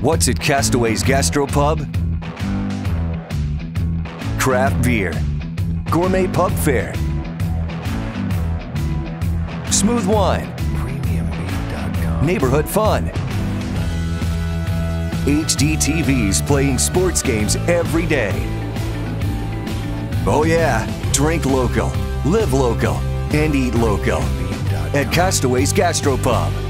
What's at Castaway's Gastropub? Craft beer, gourmet pub fare, smooth wine, neighborhood fun. HD TVs playing sports games every day. Oh, yeah, drink local, live local, and eat local at Castaway's Gastropub.